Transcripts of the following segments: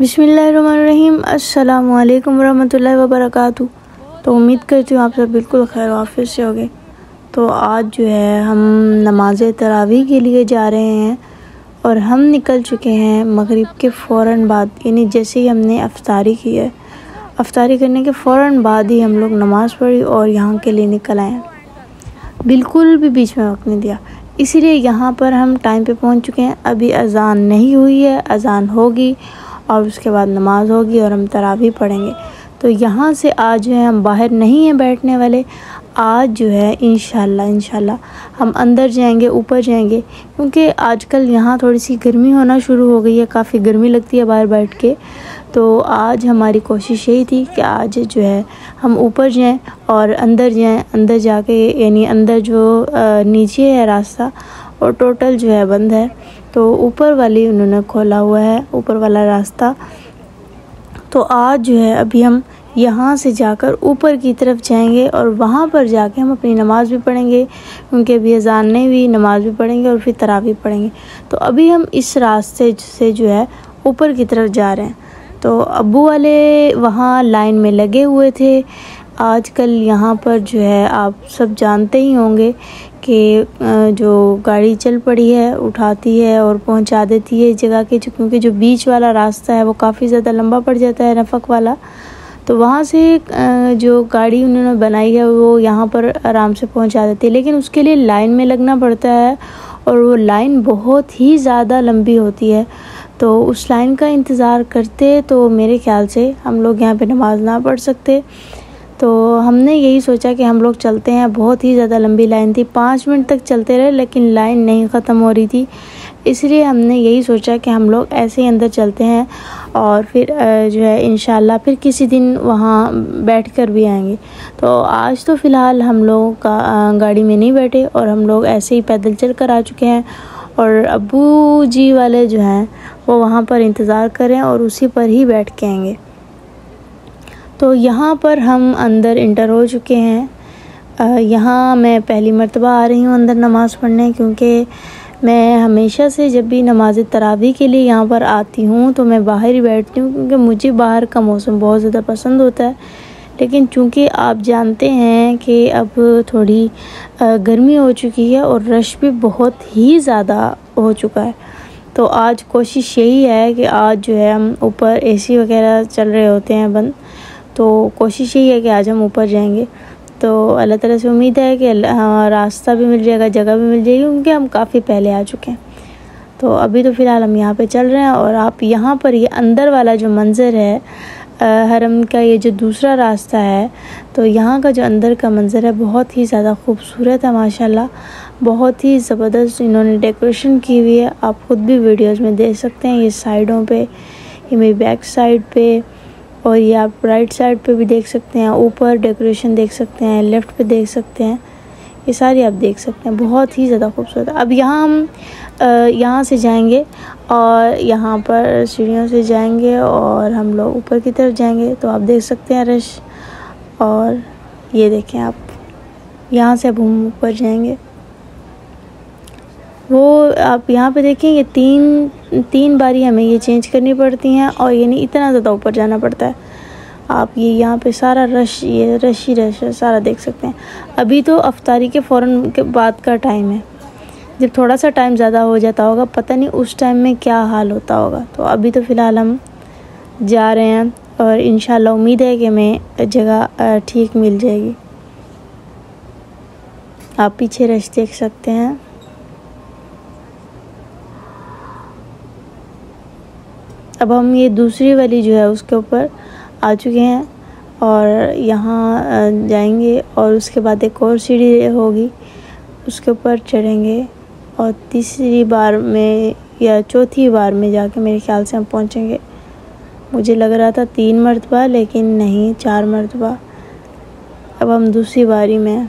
बिसमीम अस्सलाम वालेकुम रहमतुल्लाहि व बरकातहू तो उम्मीद करती हूँ आप सब बिल्कुल खैर वाफिस से होगे तो आज जो है हम नमाज तरावी के लिए जा रहे हैं और हम निकल चुके हैं मगरिब के फ़ौर बाद, यानी जैसे ही हमने अफ्तारी की है। अफ्तारी करने के फ़ौर बाद ही हम लोग नमाज़ पढ़ी और यहाँ के लिए निकल आए। बिल्कुल भी बीच में वक्त नहीं दिया। इसीलिए यहाँ पर हम टाइम पे पहुँच चुके हैं। अभी अज़ान नहीं हुई है, अज़ान होगी और उसके बाद नमाज़ होगी और हम तरावी पढ़ेंगे। तो यहाँ से आज है हम बाहर नहीं हैं बैठने वाले। आज जो है इन इंशाल्लाह, हम अंदर जाएँगे, ऊपर जाएँगे, क्योंकि आजकल यहाँ थोड़ी सी गर्मी होना शुरू हो गई है, काफ़ी गर्मी लगती है बाहर बैठ के। तो आज हमारी कोशिश यही थी कि आज जो है, हम ऊपर जाएँ और अंदर जाएँ, अंदर जाके, यानी अंदर जो नीचे है रास्ता और टोटल जो है बंद है। तो ऊपर वाली उन्होंने खोला हुआ है, ऊपर वाला रास्ता। तो आज जो है, अभी हम यहाँ से जाकर ऊपर की तरफ़ जाएँगे और वहाँ पर जाके हम अपनी नमाज़ भी पढ़ेंगे। उनके अभी अजान नहीं हुई नमाज़ भी पढ़ेंगे और फिर तरावी पढ़ेंगे। तो अभी हम इस रास्ते से जो है, ऊपर की तरफ़ जा रहे हैं। तो अबू वाले वहाँ लाइन में लगे हुए थे। आजकल यहाँ पर जो है, आप सब जानते ही होंगे कि जो गाड़ी चल पड़ी है, उठाती है और पहुँचा देती है जगह के, क्योंकि जो बीच वाला रास्ता है, वो काफ़ी ज़्यादा लंबा पड़ जाता है रफ़क वाला। तो वहाँ से जो गाड़ी उन्होंने बनाई है, वो यहाँ पर आराम से पहुँचा देती है। लेकिन उसके लिए लाइन में लगना पड़ता है और वो लाइन बहुत ही ज़्यादा लंबी होती है। तो उस लाइन का इंतज़ार करते तो मेरे ख्याल से हम लोग यहाँ पे नमाज़ ना पढ़ सकते। तो हमने यही सोचा कि हम लोग चलते हैं। बहुत ही ज़्यादा लंबी लाइन थी। पाँच मिनट तक चलते रहे, लेकिन लाइन नहीं ख़त्म हो रही थी। इसलिए हमने यही सोचा कि हम लोग ऐसे ही अंदर चलते हैं और फिर जो है इन फिर किसी दिन वहाँ बैठ कर भी आएँगे। तो आज तो फ़िलहाल हम लोग का गाड़ी में नहीं बैठे और हम लोग ऐसे ही पैदल चल कर आ चुके हैं और अबू जी वाले जो हैं, वो वहाँ पर इंतज़ार करें और उसी पर ही बैठ के आएँगे। तो यहाँ पर हम अंदर इंटर हो चुके हैं। यहाँ मैं पहली मरतबा आ रही हूँ अंदर नमाज़ पढ़ने क्योंकि मैं हमेशा से जब भी नमाज़ तरावी के लिए यहाँ पर आती हूँ तो मैं बाहर ही बैठती हूँ क्योंकि मुझे बाहर का मौसम बहुत ज़्यादा पसंद होता है। लेकिन चूँकि आप जानते हैं कि अब थोड़ी गर्मी हो चुकी है और रश भी बहुत ही ज़्यादा हो चुका है तो आज कोशिश यही है कि आज जो है हम ऊपर एसी वगैरह चल रहे होते हैं बंद तो कोशिश यही है कि आज हम ऊपर जाएँगे। तो अल्लाह ताला से उम्मीद है कि हाँ, रास्ता भी मिल जाएगा जगह भी मिल जाएगी क्योंकि हम काफ़ी पहले आ चुके हैं। तो अभी तो फ़िलहाल हम यहाँ पे चल रहे हैं और आप यहाँ पर ये अंदर वाला जो मंज़र है हरम का ये जो दूसरा रास्ता है तो यहाँ का जो अंदर का मंज़र है बहुत ही ज़्यादा खूबसूरत है माशाल्लाह। बहुत ही ज़बरदस्त इन्होंने डेकोरेशन की हुई है। आप ख़ुद भी वीडियोस में देख सकते हैं ये साइडों पे ये मेरी बैक साइड पे और ये आप राइट साइड पे भी देख सकते हैं, ऊपर डेकोरेशन देख सकते हैं लेफ़्ट पे देख सकते हैं। ये सारी आप देख सकते हैं, बहुत ही ज़्यादा खूबसूरत। अब यहाँ हम यहाँ से जाएँगे और यहाँ पर सीढ़ियों से जाएँगे और हम लोग ऊपर की तरफ़ जाएँगे। तो आप देख सकते हैं रश और ये देखें आप, यहाँ से अब हम ऊपर जाएँगे। वो आप यहाँ पे देखें, ये तीन तीन बारी हमें ये चेंज करनी पड़ती हैं और ये नहीं, इतना ज़्यादा ऊपर जाना पड़ता है। आप ये यहाँ पे सारा रश ये रश ही रश है, सारा देख सकते हैं। अभी तो अफ्तारी के फ़ौर के बाद का टाइम है। जब थोड़ा सा टाइम ज़्यादा हो जाता होगा, पता नहीं उस टाइम में क्या हाल होता होगा। तो अभी तो फ़िलहाल हम जा रहे हैं और इन उम्मीद है कि हमें जगह ठीक मिल जाएगी। आप पीछे रश देख सकते हैं। अब हम ये दूसरी वाली जो है उसके ऊपर आ चुके हैं और यहाँ जाएँगे और उसके बाद एक और सीढ़ी होगी। उसके ऊपर चढ़ेंगे और तीसरी बार में या चौथी बार में जाके मेरे ख्याल से हम पहुँचेंगे। मुझे लग रहा था तीन मरतबा, लेकिन नहीं, चार मरतबा। अब हम दूसरी बारी में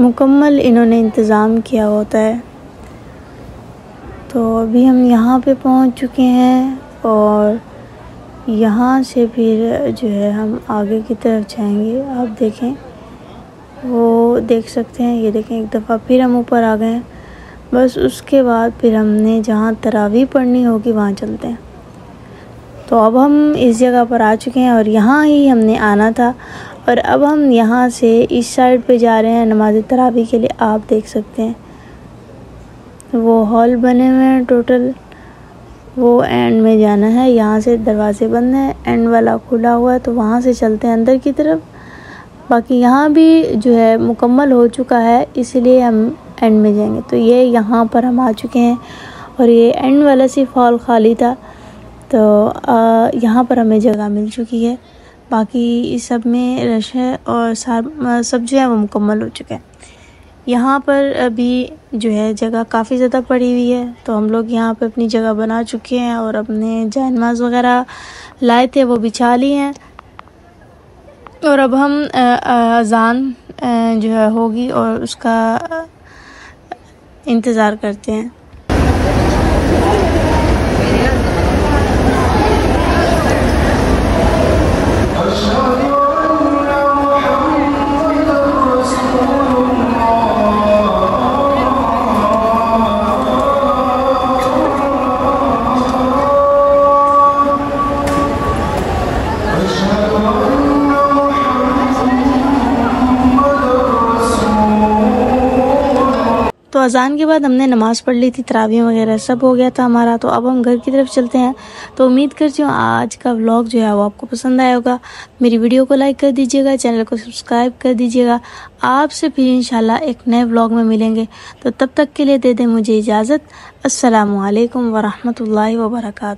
मुकम्मल इन्होंने इंतज़ाम किया होता है। तो अभी हम यहाँ पे पहुँच चुके हैं और यहाँ से फिर जो है हम आगे की तरफ़ जाएँगे। आप देखें, वो देख सकते हैं, ये देखें, एक दफ़ा फिर हम ऊपर आ गए। हैं बस उसके बाद फिर हमने जहाँ तरावी पढ़नी होगी, वहाँ चलते हैं। तो अब हम इस जगह पर आ चुके हैं और यहाँ ही हमने आना था। और अब हम यहाँ से इस साइड पे जा रहे हैं, नमाज़ तरावी के लिए। आप देख सकते हैं वो हॉल बने हुए हैं टोटल। वो एंड में जाना है, यहाँ से दरवाजे बंद हैं एंड वाला खुला हुआ है तो वहाँ से चलते हैं अंदर की तरफ़। बाकी यहाँ भी जो है मुकम्मल हो चुका है, इसलिए हम एंड में जाएँगे। तो ये यहाँ पर हम आ चुके हैं, और ये एंड वाला सिर्फ़ हॉल खाली था। तो यहाँ पर हमें जगह मिल चुकी है। बाकी इस सब में रश है, और सब जो है वो मुकम्मल हो चुका है। यहाँ पर अभी जो है जगह काफ़ी ज़्यादा पड़ी हुई है तो हम लोग यहाँ पर अपनी जगह बना चुके हैं और अपने जानमाज नमाज़ वगैरह लाए थे, वो बिछा ली हैं। और अब हम अज़ान जो है होगी और उसका इंतज़ार करते हैं। अज़ान के बाद हमने नमाज़ पढ़ ली थी तरावी वगैरह सब हो गया था हमारा। तो अब हम घर की तरफ़ चलते हैं। तो उम्मीद करती हूँ आज का व्लॉग जो है वो आपको पसंद आया होगा। मेरी वीडियो को लाइक कर दीजिएगा, चैनल को सब्सक्राइब कर दीजिएगा। आपसे फिर इंशाल्लाह एक नए व्लॉग में मिलेंगे। तो तब तक के लिए दे दें मुझे इजाज़त। असलकम वरहमल वर्का